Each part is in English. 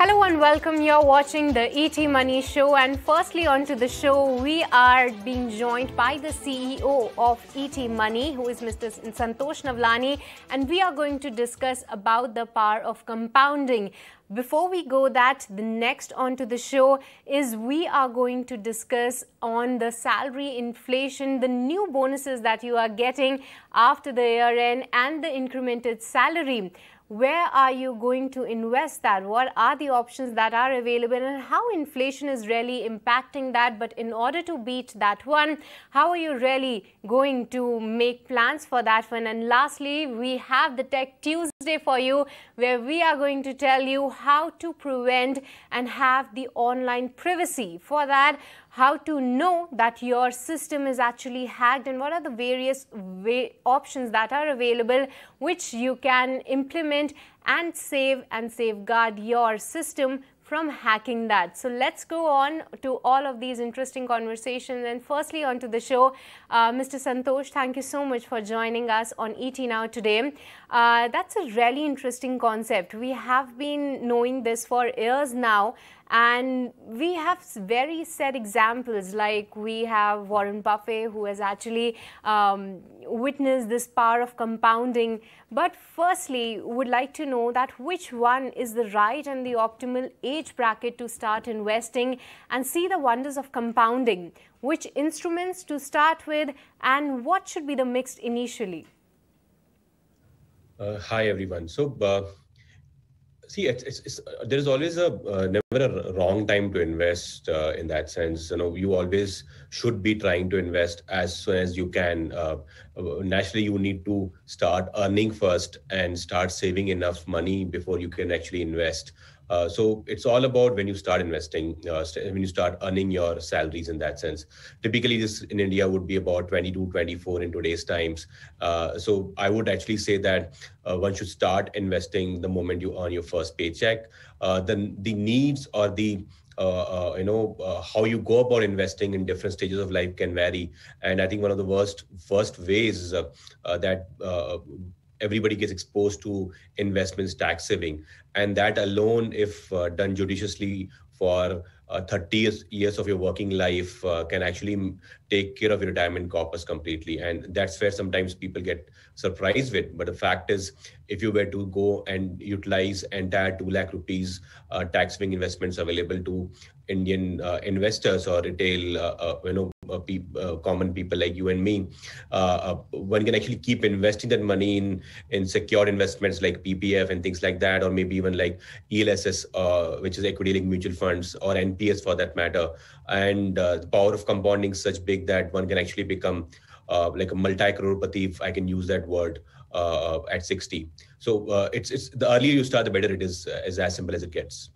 Hello and welcome. You're watching the ET Money Show. And firstly, onto the show, we are being joined by the CEO of ET Money, who is Mr. Santosh Navlani, and we are going to discuss about the power of compounding. Before we go that, the next onto the show is we are going to discuss on the salary inflation, the new bonuses that you are getting after the year end, and the incremented salary where are you going to invest that? What are the options that are available? And how inflation is really impacting that? But in order to beat that one how are you really going to make plans for that one? And lastly we have the tech tuesday for you where we are going to tell you how to prevent and have the online privacy. For that how to know that your system is actually hacked and what are the various options that are available which you can implement and save and safeguard your system from hacking that. So let's go on to all of these interesting conversations. And firstly, onto the show, uh, Mr. Santosh, thank you so much for joining us on ET Now today. Uh, that's a really interesting concept. We have been knowing this for years now, and we have very set examples like we have Warren Buffett who has actually um, witnessed this power of compounding. But firstly, would like to know that which one is the right and the optimal age bracket to start investing and see the wonders of compounding. Which instruments to start with and what should be the mix initially? Uh, hi everyone. So uh, see it's, it's, it's uh, there is always a uh, never a wrong time to invest uh, in that sense. You know you always should be trying to invest as soon as you can. Uh, uh, naturally you need to start earning first and start saving enough money before you can actually invest uh, so it's all about when you start investing, uh, when you start earning your salaries in that sense. Typically, this in India would be about 22, 24 in today's times. Uh, so I would actually say that uh, one should start investing the moment you earn your first paycheck. Uh, then the needs or the uh, uh, you know uh, how you go about investing in different stages of life can vary and i think one of the worst first ways that everybody gets exposed to investments tax saving. And that alone if uh, done judiciously for uh, 30 years of your working life uh, can actually take care of your retirement corpus completely. And that's where sometimes people get surprised with. But the fact is if you were to go and utilize entire 2 lakh rupees uh, tax saving investments available to indian uh, investors or retail uh, you know pe- common people like you and me one can actually keep investing that money in in secured investments like ppf and things like that or maybe even like elss which is equity linked mutual funds or nps for that matter and the power of compounding is such big that one can actually become uh, like a multi-crorepati, if I can use that word, uh, at 60. So uh, it's it's the earlier you start, the better it is. Uh, is as simple as it gets.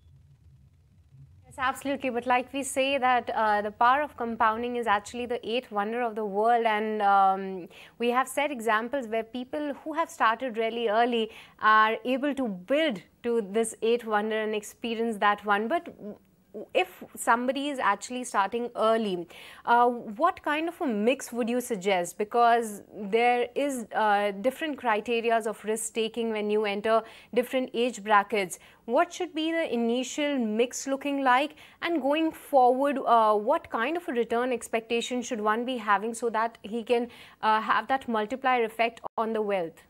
Yes, absolutely. But like we say that uh, the power of compounding is actually the eighth wonder of the world, and um, we have set examples where people who have started really early are able to build to this eighth wonder and experience that one. But if somebody is actually starting early, uh, what kind of a mix would you suggest? Because there is uh, different criterias of risk taking when you enter different age brackets. What should be the initial mix looking like? And going forward, uh, what kind of a return expectation should one be having so that he can uh, have that multiplier effect on the wealth?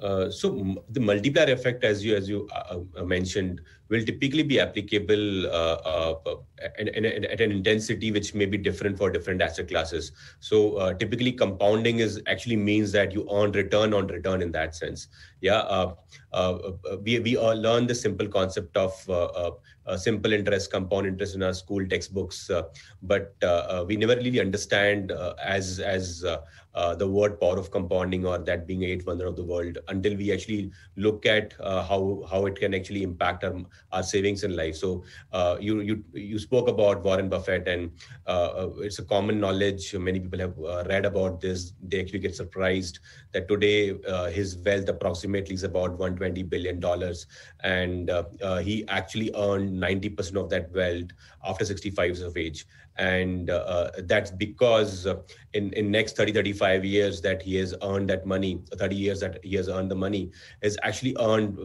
Uh, so the multiplier effect, as you as you uh, uh, mentioned, will typically be applicable uh, uh, at, an intensity which may be different for different asset classes. So typically, compounding is actually means that you earn return on return in that sense. Yeah, we we all learn the simple concept of uh, simple interest, compound interest in our school textbooks, uh, but uh, we never really understand as as the word power of compounding or that being eighth wonder of the world until we actually look at how how it can actually impact our, our savings in life. So uh, you you you spoke about Warren Buffett, and uh, uh, it's a common knowledge. Many people have read about this. They actually get surprised that today his wealth approximately is about 120 billion dollars, and he actually earned 90% of that wealth after 65 years of age and uh, that's because in in next 30 35 years that he has earned that money 30 years that he has earned the money is actually earned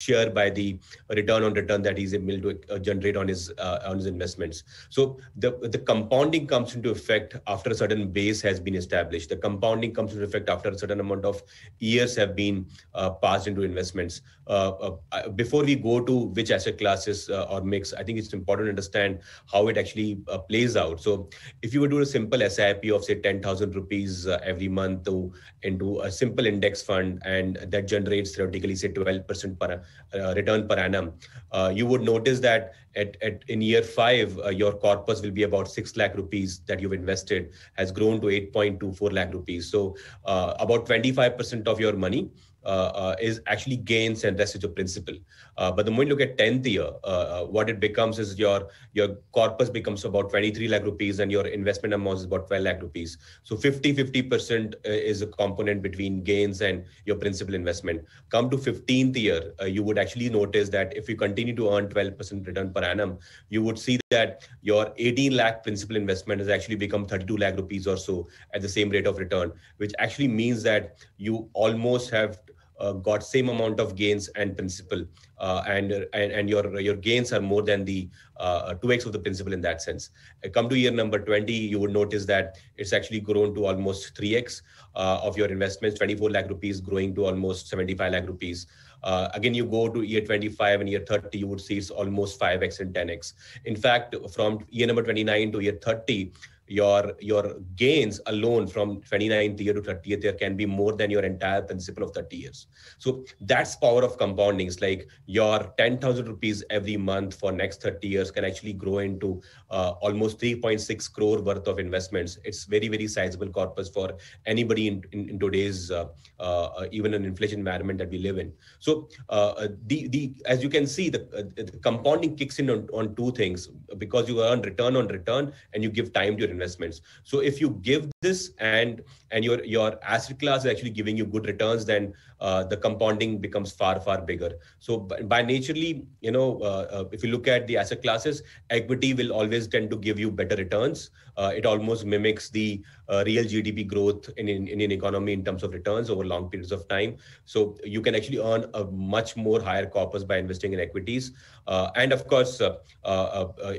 share by the return on return that he's able to uh, generate on his uh, on his investments. So the the compounding comes into effect after a certain base has been established. The compounding comes into effect after a certain amount of years have been uh, passed into investments. Uh, uh, before we go to which asset classes uh, or mix i think it's important to understand how it actually plays out so if you were to do a simple sip of say 10000 rupees every month to into a simple index fund and that generates theoretically say 12% per uh, return per annum, uh, you would notice that at, at in year five, uh, your corpus will be about six lakh rupees that you've invested has grown to 8.24 lakh rupees. So about 25% of your money uh, uh, Uh, uh, is actually gains and is your principal. Uh, but the moment you look at 10th year, uh, what it becomes is your your corpus becomes about 23 lakh rupees and your investment amount is about 12 lakh rupees. So 50 50% is a component between gains and your principal investment. Come to 15th year, you would actually notice that if you continue to earn 12% return per annum, you would see that your 18 lakh principal investment has actually become 32 lakh rupees or so at the same rate of return, which actually means that you almost have uh, got same amount of gains and principal uh, and, and and your your gains are more than the uh, 2x of the principal in that sense. Uh, come to year number 20 you would notice that it's actually grown to almost 3x uh, of your investments. 24 lakh rupees growing to almost 75 lakh rupees. Uh, again, you go to year 25 and year 30, you would see it's almost 5x and 10x. In fact, from year number 29 to year 30, your your gains alone from 29th year to 30th year can be more than your entire principal of 30 years. So that's power of compounding. It's like your 10000 rupees every month for next 30 years can actually grow into uh, almost 3.6 crore worth of investments. It's very very sizable corpus for anybody in, in, in today's uh, uh, even an inflation environment that we live in. So uh, uh, the the as you can see the, uh, the compounding kicks in on, on two things. Because you earn return on return and you give time to your investments. So if you give this and and your your asset class is actually giving you good returns then uh, the compounding becomes far far bigger. So by, by naturally you know uh, uh, if you look at the asset classes equity will always tend to give you better returns. Uh, it almost mimics the uh, real gdp growth in, in, in an economy in terms of returns over long periods of time. So you can actually earn a much more higher corpus by investing in equities. Uh, and of course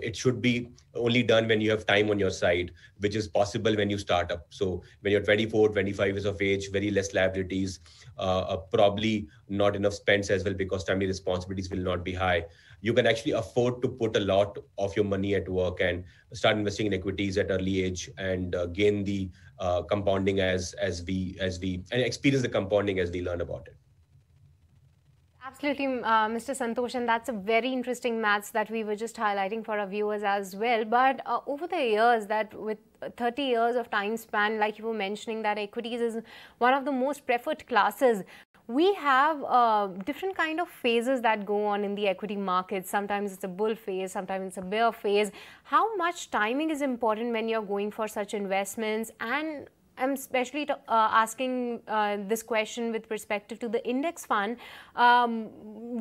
it should be only done when you have time on your side which is possible when you start up. So when you're 24 25 years of age very less liabilities uh, uh, probably not enough spends as well because family responsibilities will not be high. You can actually afford to put a lot of your money at work and start investing in equities at early age and uh, gain the uh, compounding as as we as we and experience the compounding as we learn about it Absolutely, uh, Mr. Santosh, and that's a very interesting maths that we were just highlighting for our viewers as well. But uh, over the years, that with 30 years of time span, like you were mentioning, that equities is one of the most preferred classes. We have uh, different kind of phases that go on in the equity market. Sometimes it's a bull phase, sometimes it's a bear phase. How much timing is important when you're going for such investments and I'm especially uh, asking uh, this question with perspective to the index fund. Um,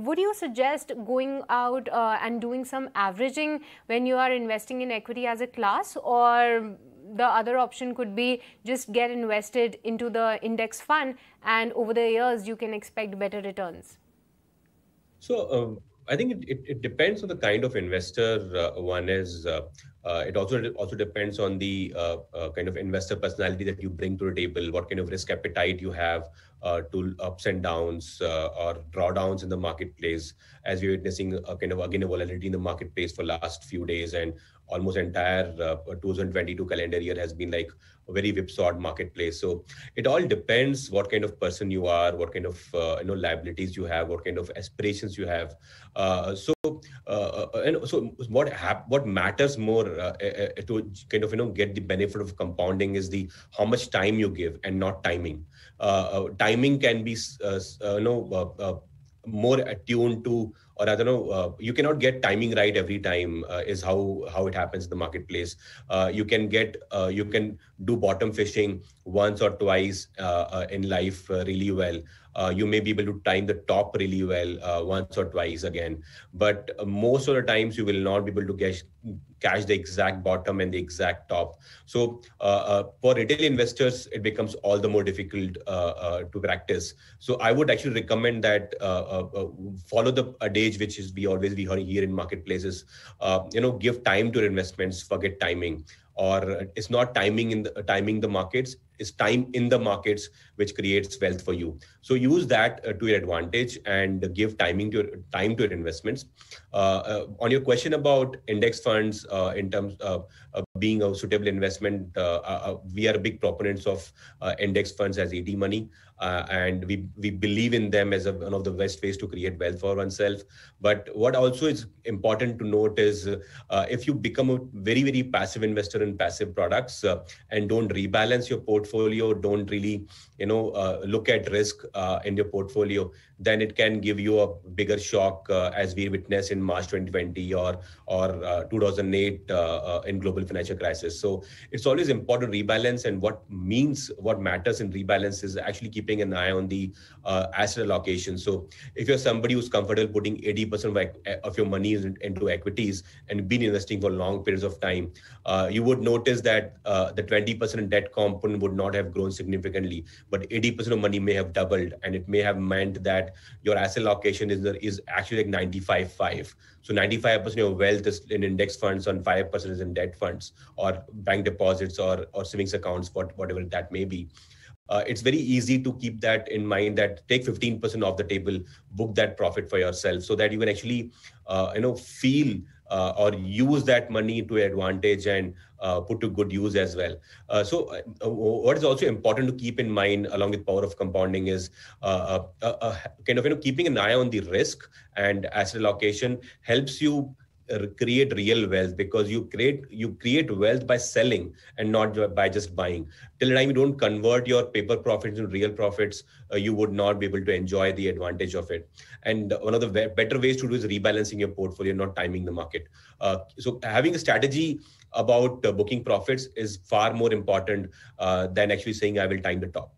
would you suggest going out uh, and doing some averaging when you are investing in equity as a class, or the other option could be just get invested into the index fund, and over the years you can expect better returns? So. Um, I think it, it, it, depends on the kind of investor uh, one is. Uh, it also also depends on the uh, uh, kind of investor personality that you bring to the table, what kind of risk appetite you have to ups and downs uh, or drawdowns in the marketplace, as we're witnessing a kind of again a volatility in the marketplace for last few days and almost entire uh, 2022 calendar year has been like a very whipsawed marketplace. So it all depends what kind of person you are, what kind of uh, you know liabilities you have, what kind of aspirations you have. Uh, so uh, uh and so what hap- what matters more uh, to kind of you know get the benefit of compounding is the how much time you give and not timing. Timing can be uh, uh, you know uh, more attuned to or I don't know, uh, you cannot get timing right every time. Uh, is how how it happens in the marketplace. Uh, you can get uh, you can do bottom fishing once or twice uh, in life really well. you may be able to time the top really well once or twice again, but most of the times you will not be able to get catch the exact bottom and the exact top. So uh, uh, for retail investors, it becomes all the more difficult uh, to practice. So I would actually recommend that follow the which is we always we hear in marketplaces. you know, give time to investments, forget timing or it's not timing in the timing the markets it's time in the markets which creates wealth for you so use that uh, to your advantage and give timing to your, time to your investments uh, uh, on your question about index funds uh, in terms of being a suitable investment uh, uh, we are big proponents of index funds as ET money uh, and we we believe in them as a, one of the best ways to create wealth for oneself. But what also is important to note is uh, if you become a very very passive investor in passive products uh, and don't rebalance your portfolio, don't really you know uh, look at risk uh, in your portfolio, then it can give you a bigger shock uh, as we witnessed in March 2020 or or 2008 in global financial crisis. So it's always important to rebalance, and what means what matters in rebalance is actually keeping an eye on the uh, asset allocation. So if you're somebody who's comfortable putting 80% of, your money into equities and been investing for long periods of time, uh, you would notice that uh, the 20% debt component would not have grown significantly, but 80% of money may have doubled, and it may have meant that your asset allocation is is actually like 95-5. So 95% of your wealth is in index funds, and 5% is in debt funds or bank deposits or or savings accounts, what, whatever that may be uh, it's very easy to keep that in mind that take 15% off the table book that profit for yourself so that you can actually uh, you know feel uh, or use that money to advantage and uh, put to good use as well. Uh, so, uh, what is also important to keep in mind, along with power of compounding, is kind of you know keeping an eye on the risk and asset allocation helps you create real wealth because you create you create wealth by selling and not by just buying. Till the time you don't convert your paper profits into real profits uh, you would not be able to enjoy the advantage of it. And one of the better ways to do is rebalancing your portfolio not timing the market. Uh, so having a strategy about uh, booking profits is far more important uh, than actually saying i will time the top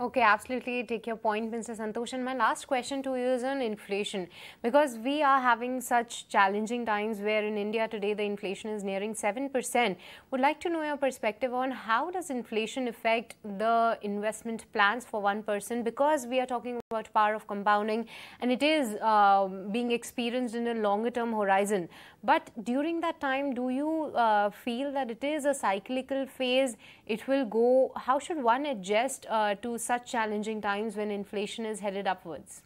Okay, absolutely take your point, Mr. Santosh. And my last question to you is on inflation. Because we are having such challenging times where in India today the inflation is nearing 7%. Would like to know your perspective on how does inflation affect the investment plans for one person? Because we are talking about power of compounding and it is uh, being experienced in a longer term horizon. But during that time, do you uh, feel that it is a cyclical phase? It will go, how should one adjust uh, to such challenging times when inflation is headed upwards?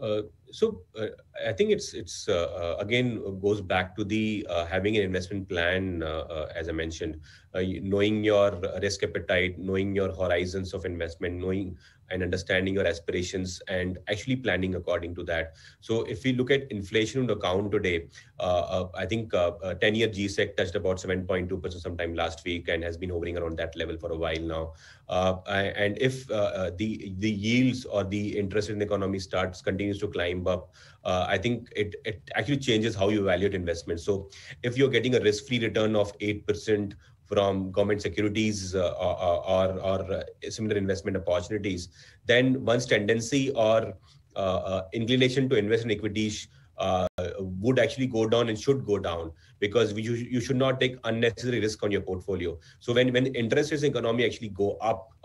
Uh, so uh, I think it's it's uh, uh again goes back to the uh, having an investment plan, uh, as I mentioned, knowing your risk appetite, knowing your horizons of investment, knowing and understanding your aspirations and actually planning according to that. So if we look at inflation on account today, uh, uh, I think 10-year uh, G-Sec touched about 7.2% sometime last week and has been hovering around that level for a while now. Uh, and if uh, the the yields or the interest in the economy starts continues to climb up, I think it, it actually changes how you evaluate investment. So if you're getting a risk-free return of 8% from government securities uh, or, or, or uh, similar investment opportunities, then one's tendency or uh, inclination to invest in equities uh, would actually go down and should go down because you, you should not take unnecessary risk on your portfolio. So when, when interest rates in economy actually go up, uh,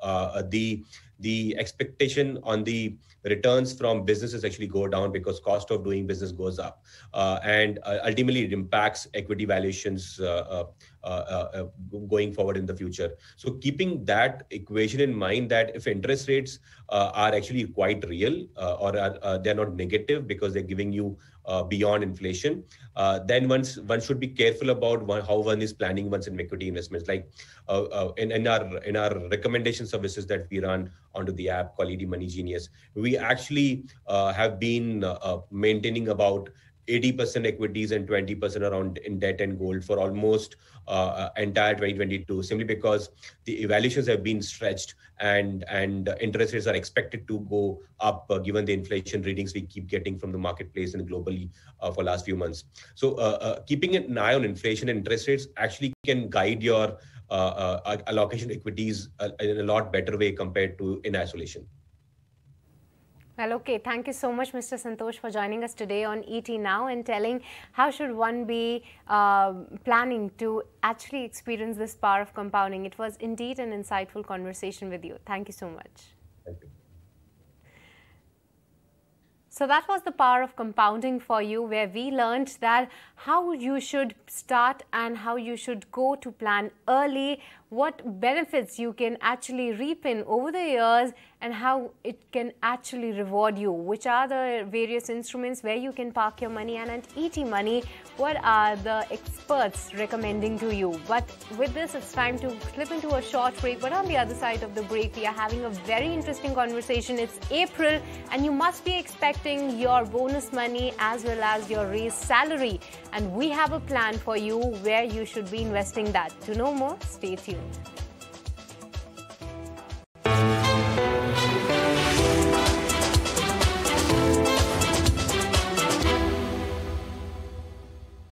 the the expectation on the returns from businesses actually go down because cost of doing business goes up uh, and uh, ultimately it impacts equity valuations uh, uh, uh, going forward in the future so keeping that equation in mind that if interest rates are actually quite real or are, they're not negative because they're giving you uh, beyond inflation, uh, then one one should be careful about one, how one is planning one's equity investments. Like uh, in, in our in our recommendation services that we run onto the app called ET Money Genius, we actually have been maintaining about 80% equities and 20% around in debt and gold for almost uh, entire 2022 simply because the evaluations have been stretched and and interest rates are expected to go up uh, given the inflation readings we keep getting from the marketplace and globally uh, for last few months. So uh, uh, keeping an eye on inflation and interest rates actually can guide your uh, allocation equities in a lot better way compared to in isolation well, okay. Thank you so much, Mr. Santosh, for joining us today on ET Now and telling how should one be uh, planning to actually experience this power of compounding. It was indeed an insightful conversation with you. Thank you so much. Thank you. So that was the power of compounding for you where we learned that how you should start and how you should go to plan early, what benefits you can actually reap in over the years and how it can actually reward you. Which are the various instruments where you can park your money and at ET Money, what are the experts recommending to you? But with this, it's time to slip into a short break. But on the other side of the break, we are having a very interesting conversation. It's April and you must be expecting your bonus money as well as your raised salary. And we have a plan for you where you should be investing that. To know more, stay tuned.